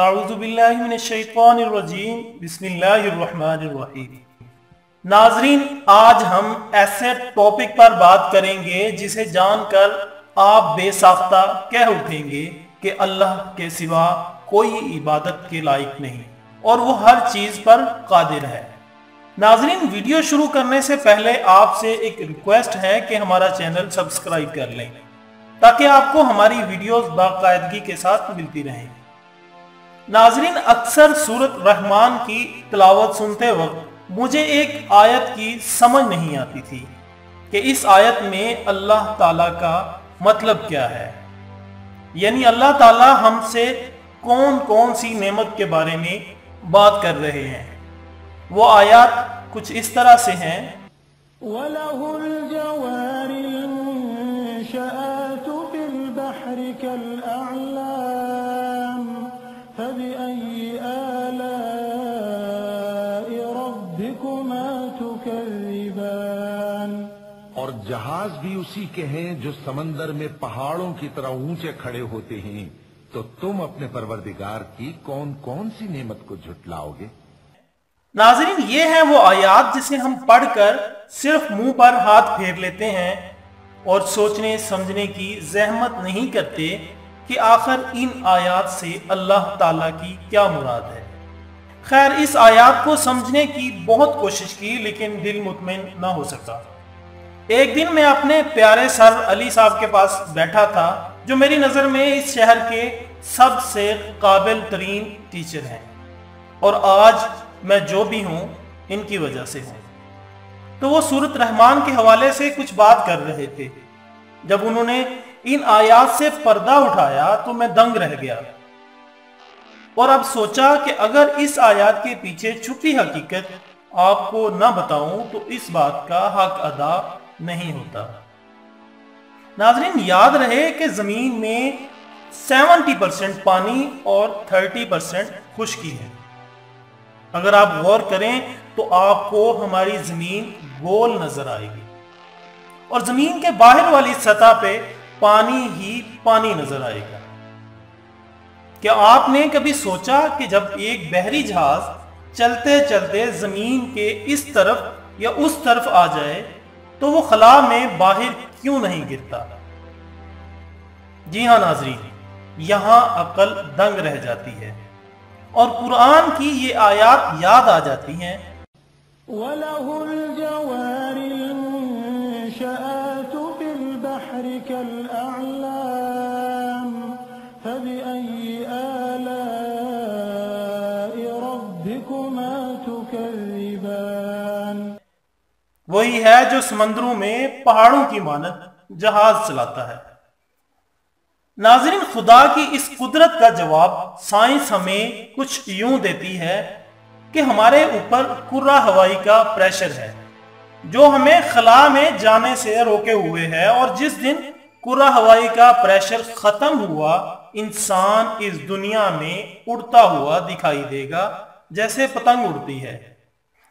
اعوذ باللہ من الشیطان الرجیم، بسم اللہ الرحمن الرحیم۔ ناظرین، آج ہم ایسے ٹاپک پر بات کریں گے جسے جان کر آپ بے ساختہ کہہ اٹھیں گے کہ اللہ کے سوا کوئی عبادت کے لائق نہیں اور وہ ہر چیز پر قادر ہے۔ ناظرین، ویڈیو شروع کرنے سے پہلے آپ سے ایک ریکویسٹ ہے کہ ہمارا چینل سبسکرائب کر لیں تاکہ آپ کو ہماری ویڈیوز باقاعدگی کے ساتھ ملتی رہیں۔ ناظرین، اکثر سورت رحمان کی تلاوت سنتے وقت مجھے ایک آیت کی سمجھ نہیں آتی تھی کہ اس آیت میں اللہ تعالیٰ کا مطلب کیا ہے۔ یعنی اللہ تعالیٰ ہم سے کون کون سی نعمت کے بارے میں بات کر رہے ہیں۔ وہ آیات کچھ اس طرح سے ہیں۔ وَلَهُ رَبِّكُمَا تُكَذِّبَانِ اور جہاز بھی اسی کے ہیں جو سمندر میں پہاڑوں کی طرح اونچے کھڑے ہوتے ہیں۔ تو تم اپنے پروردگار کی کون کون سی نعمت کو جھٹلاؤ گے؟ ناظرین یہ ہیں وہ آیات جسے ہم پڑھ کر صرف منہ پر ہاتھ پھیر لیتے ہیں اور سوچنے سمجھنے کی زحمت نہیں کرتے کہ آخر ان آیات سے اللہ تعالیٰ کی کیا مراد ہے۔ خیر، اس آیات کو سمجھنے کی بہت کوشش کی، لیکن دل مطمئن نہ ہو سکا ایک دن میں اپنے پیارے سر علی صاحب کے پاس بیٹھا تھا، جو میری نظر میں اس شہر کے سب سے قابل ترین ٹیچر ہیں۔ اور آج میں جو بھی ہوں، ان کی وجہ سے ہوں۔ تو وہ سورت رحمان کے حوالے سے کچھ بات کر رہے تھے۔ جب انہوں نے ان آیات سے پردہ اٹھایا، تو میں دنگ رہ گیا۔ اور اب سوچا کہ اگر اس آیات کے پیچھے چھپی حقیقت آپ کو نہ بتاؤں تو اس بات کا حق ادا نہیں ہوتا۔ ناظرین، یاد رہے کہ زمین میں سیونٹی پرسنٹ پانی اور تھرٹی پرسنٹ خشکی ہے۔ اگر آپ غور کریں تو آپ کو ہماری زمین گول نظر آئے گی۔ اور زمین کے باہر والی سطح پہ پانی ہی پانی نظر آئے گا۔ کیا آپ نے کبھی سوچا کہ جب ایک بحری جہاز چلتے چلتے زمین کے اس طرف یا اس طرف آ جائے تو وہ خلا میں باہر کیوں نہیں گرتا؟ جی ہاں ناظرین، یہاں عقل دنگ رہ جاتی ہے اور قرآن کی یہ آیات یاد آ جاتی ہیں۔ وَلَهُ رَبِّكُمَا تُكَذِّبَانِ وہی ہے جو سمندروں میں پہاڑوں کی مانت جہاز چلاتا ہے۔ ناظرین، خدا کی اس قدرت کا جواب سائنس ہمیں کچھ یوں دیتی ہے کہ ہمارے اوپر کرہ ہوائی کا پریشر ہے، جو ہمیں خلا میں جانے سے روکے ہوئے ہے۔ اور جس دن کرہ ہوائی کا پریشر ختم ہوا، انسان اس دنیا میں اڑتا ہوا دکھائی دے گا۔ جیسے پتنگ اڑتی ہے۔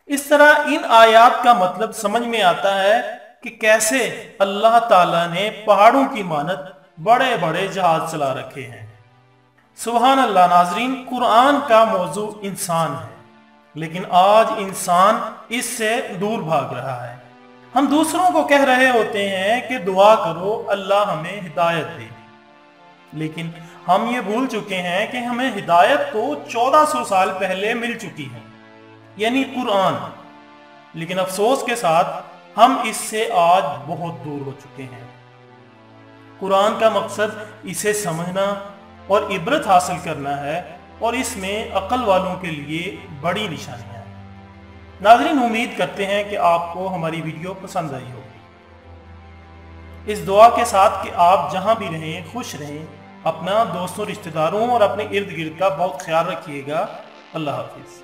اس طرح ان آیات کا مطلب سمجھ میں آتا ہے کہ کیسے اللہ تعالیٰ نے پہاڑوں کی مانت بڑے بڑے جہاز چلا رکھے ہیں۔ سبحان اللہ، ناظرین، قرآن کا موضوع انسان ہے، لیکن آج انسان اس سے دور بھاگ رہا ہے۔ ہم دوسروں کو کہہ رہے ہوتے ہیں کہ دعا کرو، اللہ ہمیں ہدایت دے۔ لیکن ہم یہ بھول چکے ہیں کہ ہمیں ہدایت تو چودہ سو سال پہلے مل چکی ہے یعنی قرآن۔ لیکن افسوس کے ساتھ ہم اس سے آج بہت دور ہو چکے ہیں۔ قرآن کا مقصد اسے سمجھنا اور عبرت حاصل کرنا ہے اور اس میں عقل والوں کے لیے بڑی نشانیاں ہیں۔ ناظرین، امید کرتے ہیں کہ آپ کو ہماری ویڈیو پسند آئی ہوگی۔ اس دعا کے ساتھ کہ آپ جہاں بھی رہیں، خوش رہیں۔ اپنا دوستوں رشتہ داروں اور اپنے ارد گرد کا بہت خیال رکھیے گا۔ اللہ حافظ۔